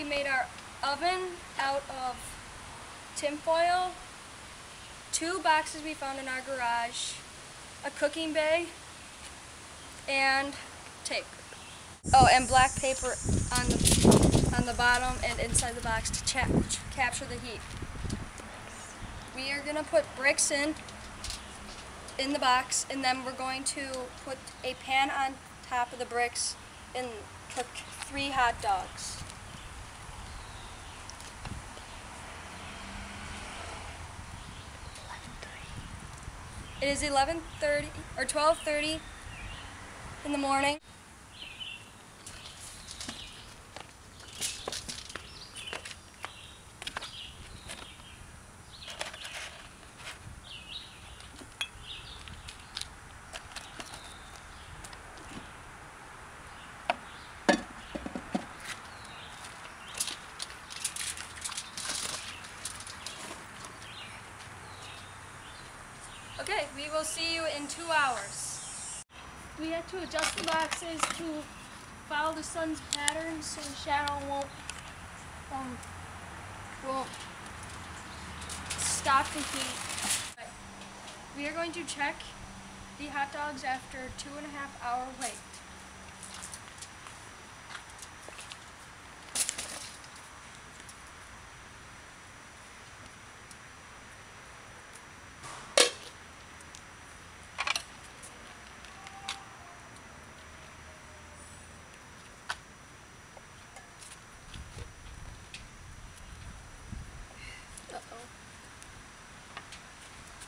we made our oven out of tinfoil, two boxes we found in our garage, a cooking bag, and tape. Oh, and black paper on the on the bottom and inside the box to cha- capture the heat. We are gonna put bricks in in the box, and then we're going to put a pan on top of the bricks and cook three hot dogs. It is 11:30 or 12:30 in the morning. Okay, we will see you in two hours. We had to adjust the boxes to follow the sun's pattern so the shadow won't um won't stop the heat. We are going to check the hot dogs after two and a half hour wait.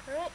Alright.